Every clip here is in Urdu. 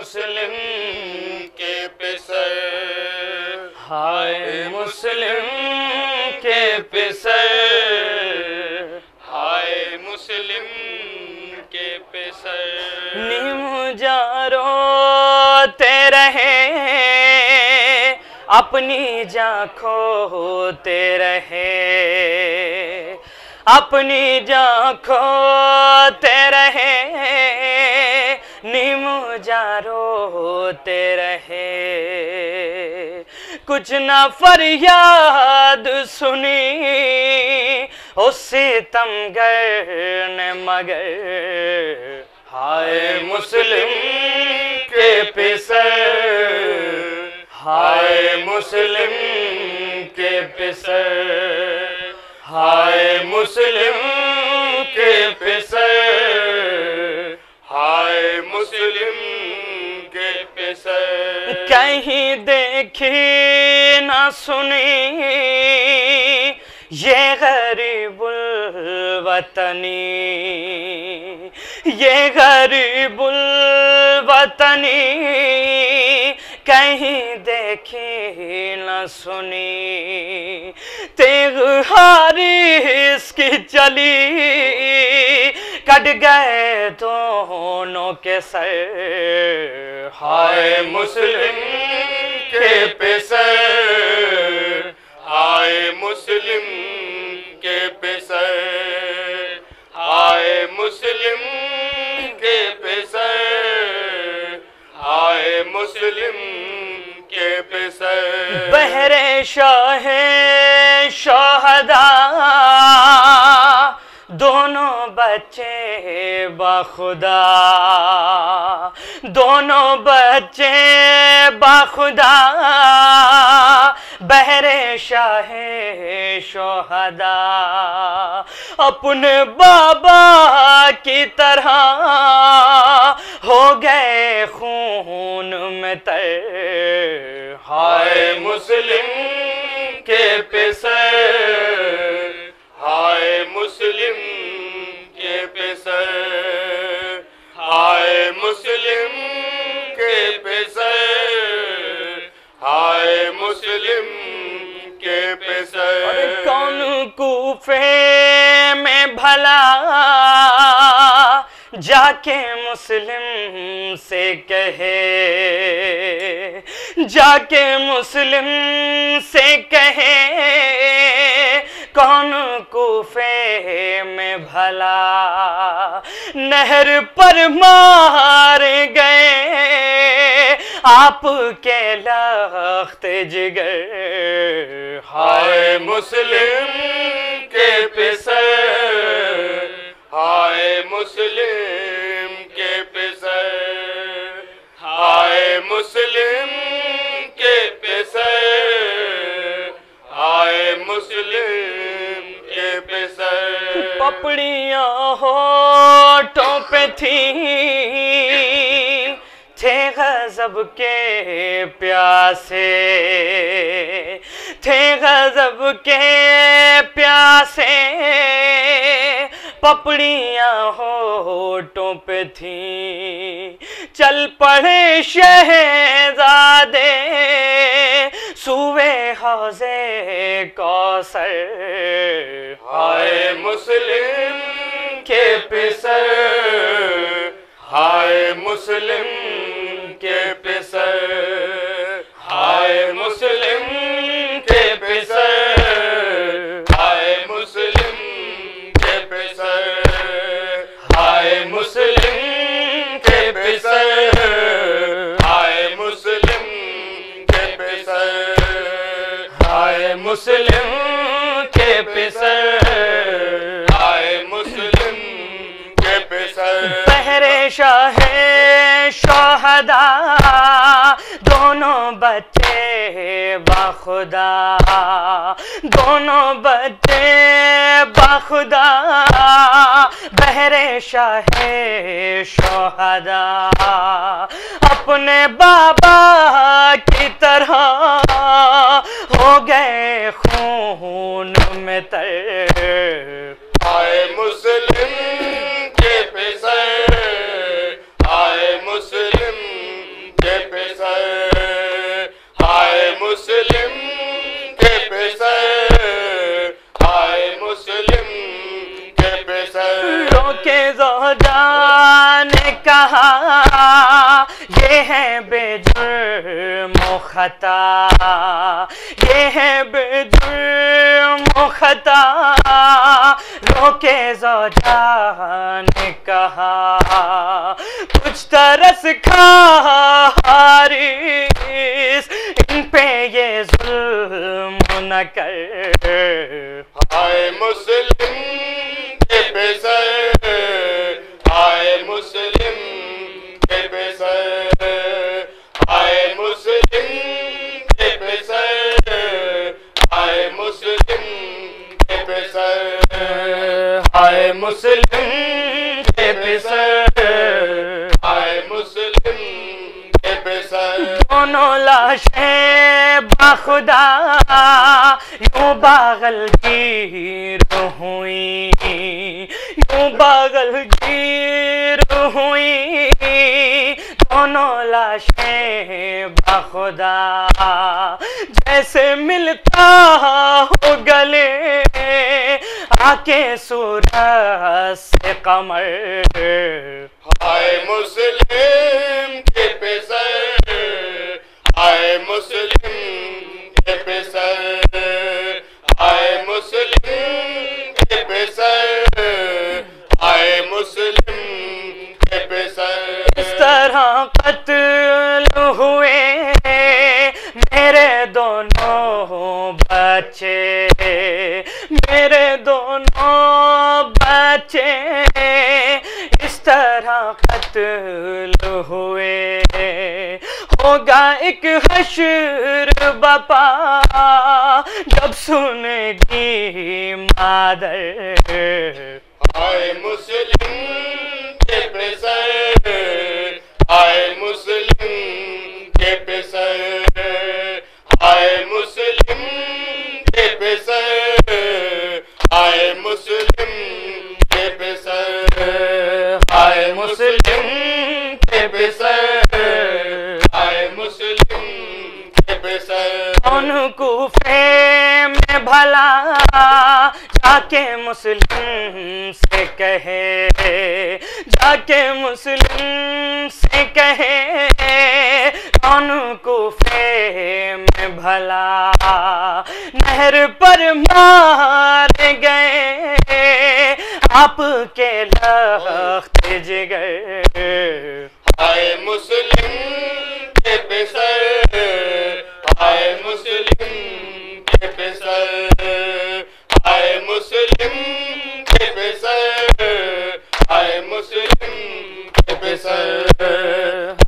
مسلم کے پسر۔ ہائے مسلم کے پسر۔ ہائے مسلم کے پسر۔ نیم جارو تے رہے اپنی جان کھوتے رہے اپنی جان کھوتے رہے نیم جارو ہوتے رہے۔ کچھ نہ فریاد سنی اس ستم گر نے مگر۔ ہائے مسلم کے پسر۔ ہائے مسلم کے پسر۔ ہائے مسلم کے پسر۔ مسلم کے پسر کہیں دیکھی نہ سنی، یہ غریب الوطنی، یہ غریب الوطنی۔ کہیں دیکھی نہ سنی، تیغ حارس کی چلی۔ کٹ گئے دونوں کے سر۔ ہائے مسلم کے پیسر ہائے مسلم کے پیسر ہائے مسلم کے پیسر ہائے مسلم کے پیسر بہرے شاہ بچے بخدا دونوں بچے بخدا بہرے شاہ شہدہ اپنے بابا کی طرح ہو گئے خون میں تر۔ ہائے مسلم کے پیسر جا کے مسلم سے کہے۔ جا کے مسلم سے کہے۔ کون کوفے میں بھلا؟ نہر پر مار گئے۔ آپ کے لخت جگر۔ ہائے مسلم کے پسر۔ مسلم کے پسر۔ ہائے مسلم کے پسر۔ ہائے مسلم کے پسر۔ پپڑیاں ہوٹوں پہ تھیں تھے غضب کے پیاسے۔ تھے غضب کے پیاسے۔ پپڑیاں ہوٹوں پہ تھیں چل پڑے شہزادے سوے حوضے کوثر ہائے مسلم کے پسر، ہائے مسلم کے پسر۔ مسلم کے پسر۔ ہائے مسلم کے پسر۔ پہرے شاہ شہدہ دونوں بچے بخدا دونوں بچے بخدا بہرے شاہ شہدہ اپنے بابا کی طرح گئے خون میں تر آئے مسلم کے پیسے آئے مسلم کے پیسے آئے مسلم کے پیسے آئے مسلم کے پسر کے زہجان نے کہا یہ ہے بے جرم و خطا۔ و خطا روکے زوجہ نے کہا۔ کچھ ترس کھا حارس ان پہ یہ ظلم نہ کر۔ آئے مسلم۔ مسلم کے پیسر آئے مسلم کے پیسر دونوں لاشیں بخدا یوں باغل گیر ہوئی یوں باغل گیر ہوئی دونوں لاشیں بخدا جیسے ملتا ہو گلے کے سورج سے قمر آئے مسلم کے پیسر آئے مسلم کے پیسر آئے مسلم کے پیسر آئے مسلم کے پیسر۔ اس طرح قتل قتل ہوئے۔ ہوگا ایک حشر بپا۔ جب سنے گی مادر۔ آئے مسلم۔ کے مسلم سے کہے جا کے مسلم سے کہے، کون کوفے میں بھلا؟ نہر پر مار گئے، آپ کے لخت جگر۔ آئے مسلم! مسلم کے پیسر آئے مسلم کے پیسر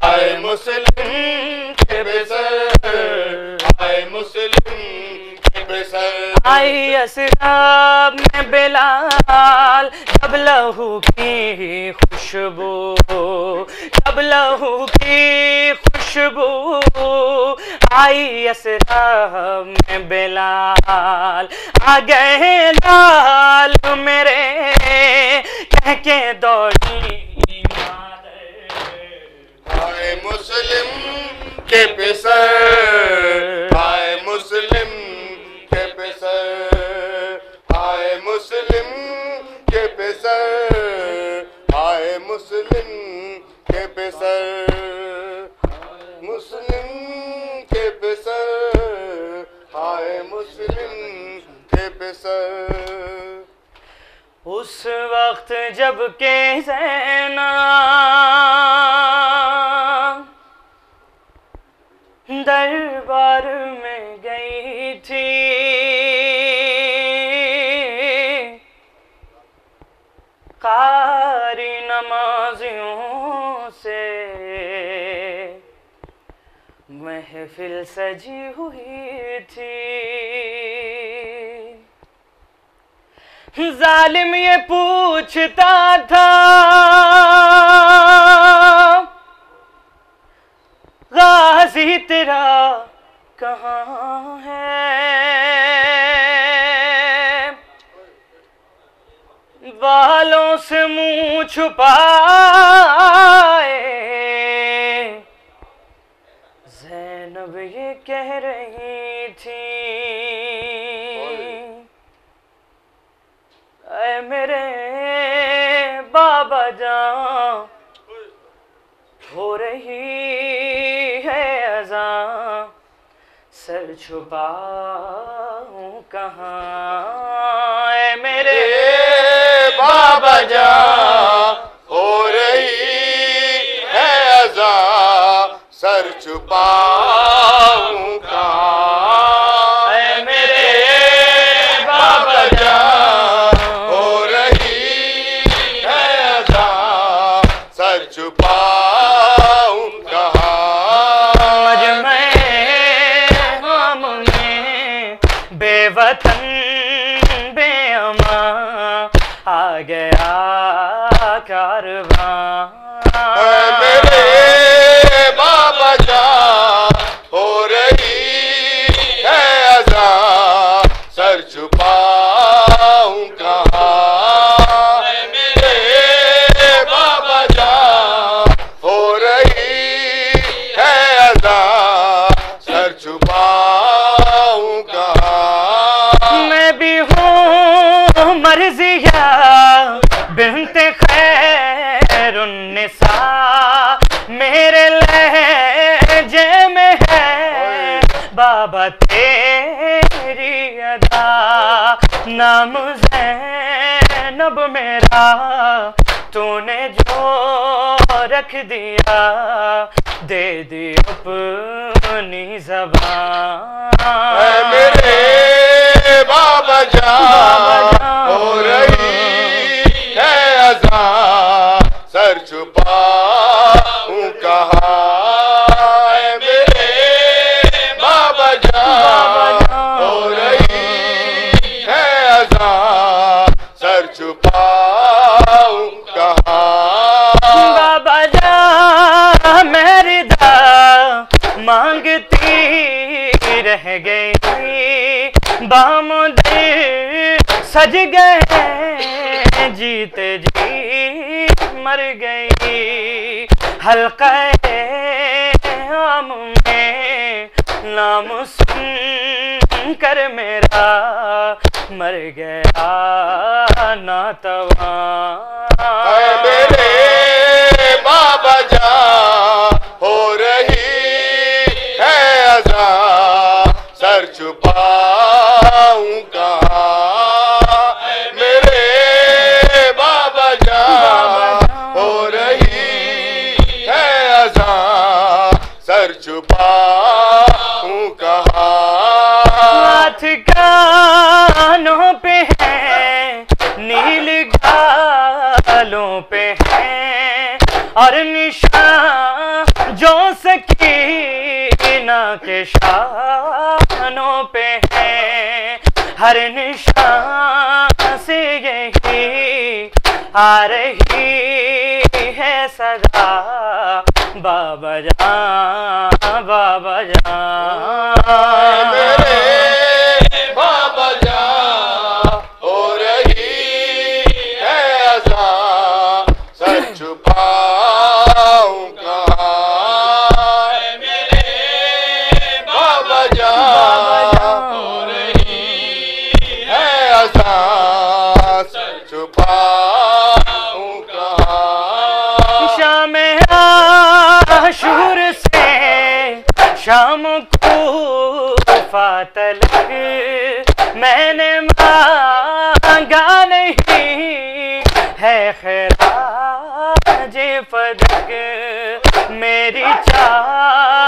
آئے مسلم کے پیسر آئے مسلم کے پیسر آئی اسراب میں بلال، جب لہو کی خوشبو، جب لہو کی خوشبو خوشبو، آئی اسراب میں بلال، آ گئے لال میرے، کہہ کے دوڑی مادر۔ آئے مسلم کے پیسر آئے مسلم کے پیسر آئے مسلم کے پیسر آئے مسلم کے پیسر جبکہ زینب دربار میں گئی تھی۔ قاری نمازیوں سے محفل سجی ہوئی تھی۔ ظالم یہ پوچھتا تھا۔ غازی تیرا کہاں ہے؟ بالوں سے منہ چھپائے۔ زینب یہ کہہ رہی تھی۔ جاں ہو رہی ہے ازاں سر چھپا ہوں کہاں؟ اے میرے بابا جاں، ہو رہی ہے ازاں سر چھپا to. حلقہ عام میں نام سن کر میرا مر گیا ناتوان کانوں پہ ہیں نیل گالوں پہ ہیں اور نشان جو سکینہ کے شانوں پہ ہیں ہر نشان سے یہی آ رہی ہے صدا۔ بابا جان بابا جان۔ to pass. میری چاہ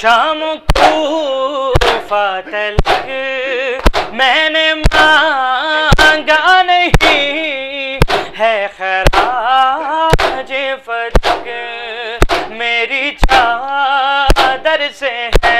شام کو فتح میں نے مانگا نہیں ہے خراج فتح میری چادر سے ہے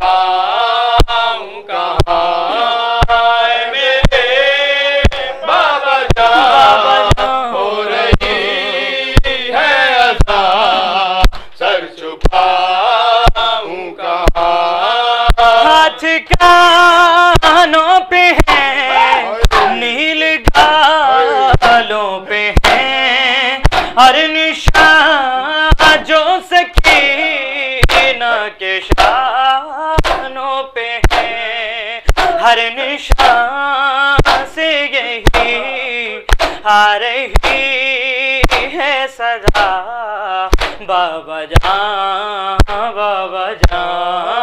Ah. آ رہی ہے صدا بابا جان بابا جان۔